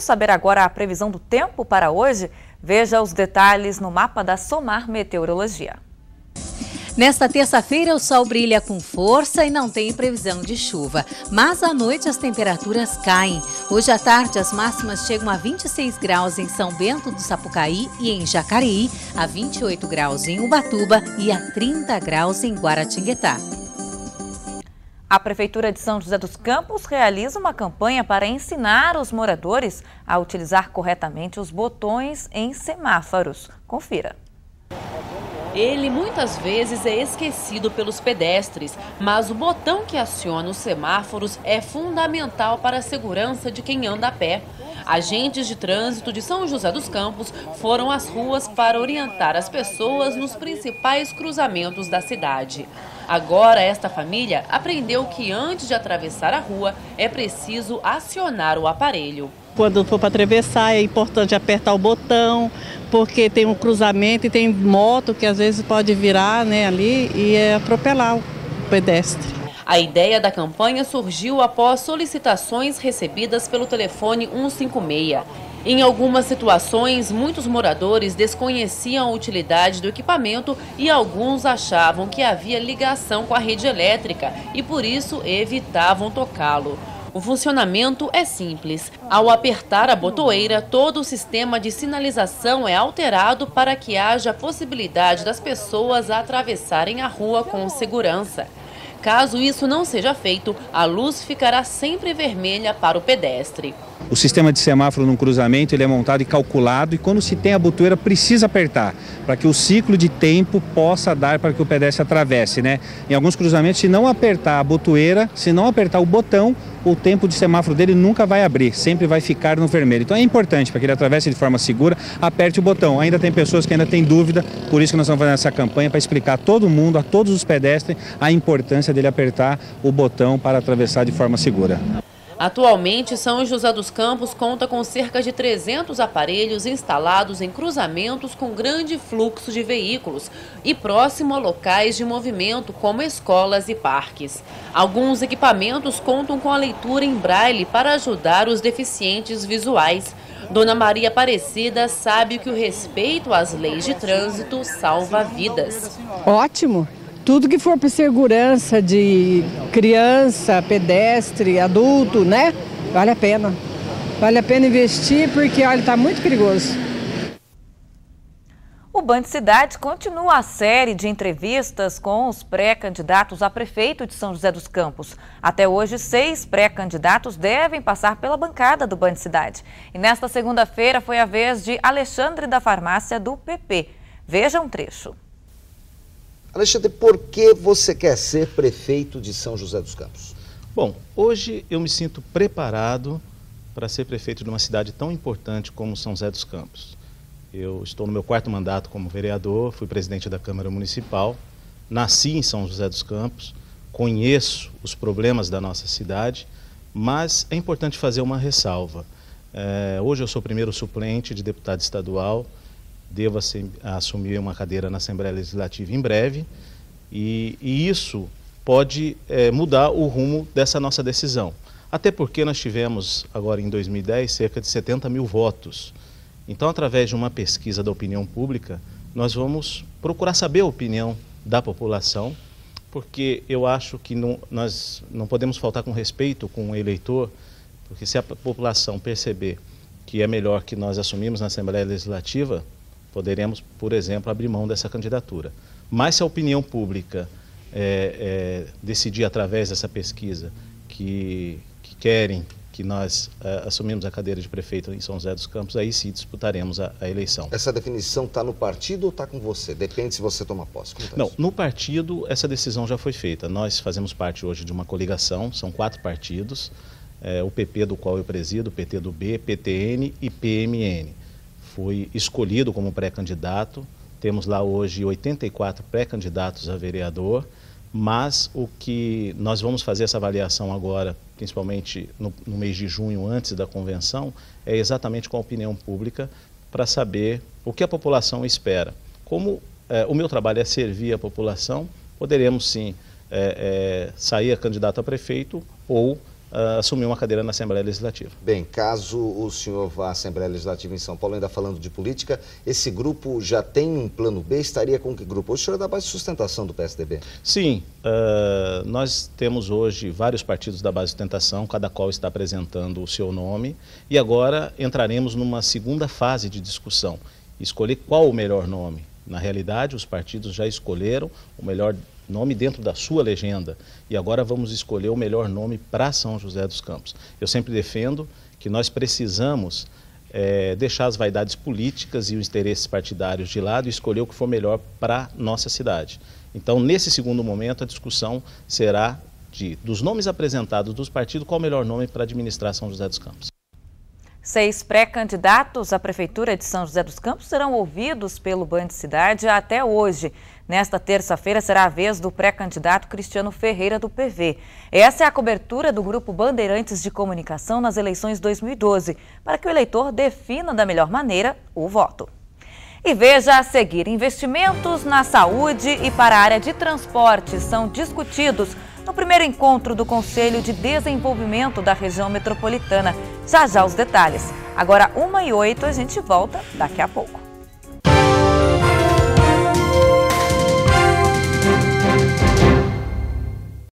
Vamos saber agora a previsão do tempo para hoje? Veja os detalhes no mapa da Somar Meteorologia. Nesta terça-feira, o sol brilha com força e não tem previsão de chuva. Mas à noite as temperaturas caem. Hoje à tarde, as máximas chegam a 26 graus em São Bento do Sapucaí e em Jacareí, a 28 graus em Ubatuba e a 30 graus em Guaratinguetá. A Prefeitura de São José dos Campos realiza uma campanha para ensinar os moradores a utilizar corretamente os botões em semáforos. Confira. Ele muitas vezes é esquecido pelos pedestres, mas o botão que aciona os semáforos é fundamental para a segurança de quem anda a pé. Agentes de trânsito de São José dos Campos foram às ruas para orientar as pessoas nos principais cruzamentos da cidade. Agora, esta família aprendeu que antes de atravessar a rua é preciso acionar o aparelho. Quando for para atravessar, é importante apertar o botão, porque tem um cruzamento e tem moto que às vezes pode virar né, ali e é atropelar o pedestre. A ideia da campanha surgiu após solicitações recebidas pelo telefone 156. Em algumas situações, muitos moradores desconheciam a utilidade do equipamento e alguns achavam que havia ligação com a rede elétrica e por isso evitavam tocá-lo. O funcionamento é simples. Ao apertar a botoeira, todo o sistema de sinalização é alterado para que haja a possibilidade das pessoas atravessarem a rua com segurança. Caso isso não seja feito, a luz ficará sempre vermelha para o pedestre. O sistema de semáforo no cruzamento ele é montado e calculado e quando se tem a botoeira precisa apertar para que o ciclo de tempo possa dar para que o pedestre atravesse, né? Em alguns cruzamentos, se não apertar a botoeira, se não apertar o botão, o tempo de semáforo dele nunca vai abrir, sempre vai ficar no vermelho. Então é importante para que ele atravesse de forma segura, aperte o botão. Ainda tem pessoas que ainda têm dúvida, por isso que nós estamos fazendo essa campanha para explicar a todo mundo, a todos os pedestres, a importância dele apertar o botão para atravessar de forma segura. Atualmente, São José dos Campos conta com cerca de 300 aparelhos instalados em cruzamentos com grande fluxo de veículos e próximo a locais de movimento, como escolas e parques. Alguns equipamentos contam com a leitura em braille para ajudar os deficientes visuais. Dona Maria Aparecida sabe que o respeito às leis de trânsito salva vidas. Ótimo! Tudo que for para segurança de criança, pedestre, adulto, né? Vale a pena. Vale a pena investir porque, olha, está muito perigoso. O Band Cidade continua a série de entrevistas com os pré-candidatos a prefeito de São José dos Campos. Até hoje, seis pré-candidatos devem passar pela bancada do Band Cidade. E nesta segunda-feira foi a vez de Alexandre da Farmácia do PP. Veja um trecho. Alexandre, por que você quer ser prefeito de São José dos Campos? Bom, hoje eu me sinto preparado para ser prefeito de uma cidade tão importante como São José dos Campos. Eu estou no meu quarto mandato como vereador, fui presidente da Câmara Municipal, nasci em São José dos Campos, conheço os problemas da nossa cidade, mas é importante fazer uma ressalva. É, hoje eu sou primeiro suplente de deputado estadual, devo assumir uma cadeira na Assembleia Legislativa em breve, e, e isso pode é, mudar o rumo dessa nossa decisão. Até porque nós tivemos, agora em 2010, cerca de 70 mil votos. Então, através de uma pesquisa da opinião pública, nós vamos procurar saber a opinião da população, porque eu acho que não, nós não podemos faltar com respeito com o eleitor, porque se a população perceber que é melhor que nós assumimos na Assembleia Legislativa, poderemos, por exemplo, abrir mão dessa candidatura. Mas se a opinião pública é, é, decidir através dessa pesquisa que, que querem que nós uh, assumimos a cadeira de prefeito em São José dos Campos, aí sim disputaremos a, a eleição. Essa definição está no partido ou está com você? Depende se você toma posse. Tá Não, no partido essa decisão já foi feita. Nós fazemos parte hoje de uma coligação, são quatro partidos, é, o PP do qual eu presido, PT do B, PTN e PMN foi escolhido como pré-candidato. Temos lá hoje 84 pré-candidatos a vereador, mas o que nós vamos fazer essa avaliação agora, principalmente no, no mês de junho, antes da convenção, é exatamente com a opinião pública para saber o que a população espera. Como é, o meu trabalho é servir a população, poderemos sim é, é, sair a candidato a prefeito ou uh, assumir uma cadeira na Assembleia Legislativa. Bem, caso o senhor vá à Assembleia Legislativa em São Paulo, ainda falando de política, esse grupo já tem um plano B? Estaria com que grupo? O senhor é da base de sustentação do PSDB? Sim, uh, nós temos hoje vários partidos da base de sustentação, cada qual está apresentando o seu nome, e agora entraremos numa segunda fase de discussão, escolher qual o melhor nome. Na realidade, os partidos já escolheram o melhor nome dentro da sua legenda. E agora vamos escolher o melhor nome para São José dos Campos. Eu sempre defendo que nós precisamos é, deixar as vaidades políticas e os interesses partidários de lado e escolher o que for melhor para nossa cidade. Então, nesse segundo momento, a discussão será de, dos nomes apresentados dos partidos, qual o melhor nome para administrar São José dos Campos. Seis pré-candidatos à Prefeitura de São José dos Campos serão ouvidos pelo Band Cidade até hoje. Nesta terça-feira será a vez do pré-candidato Cristiano Ferreira do PV. Essa é a cobertura do Grupo Bandeirantes de Comunicação nas eleições 2012, para que o eleitor defina da melhor maneira o voto. E veja a seguir: investimentos na saúde e para a área de transporte são discutidos no primeiro encontro do Conselho de Desenvolvimento da Região Metropolitana. Já já os detalhes. Agora, 1 e 8, a gente volta daqui a pouco.